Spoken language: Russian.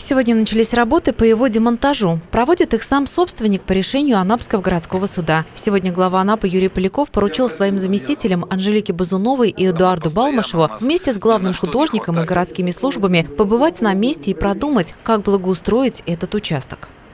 Сегодня начались работы по его демонтажу. Проводит их сам собственник по решению Анапского городского суда. Сегодня глава Анапы Юрий Поляков поручил своим заместителям Анжелике Базуновой и Эдуарду Балмашеву вместе с главным художником и городскими службами побывать на месте и продумать, как благоустроить этот участок.